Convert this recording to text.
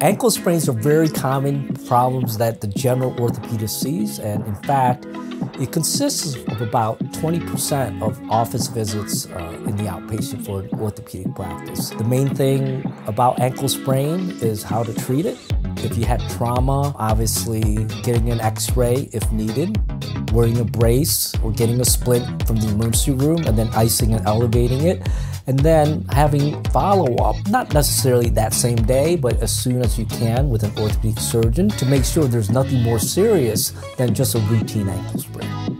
Ankle sprains are very common problems that the general orthopedist sees, and in fact, it consists of about 20% of office visits uh, in the outpatient for orthopedic practice. The main thing about ankle sprain is how to treat it. If you had trauma, obviously getting an x ray if needed, wearing a brace or getting a splint from the emergency room and then icing and elevating it and then having follow up, not necessarily that same day, but as soon as you can with an orthopedic surgeon to make sure there's nothing more serious than just a routine ankle sprain.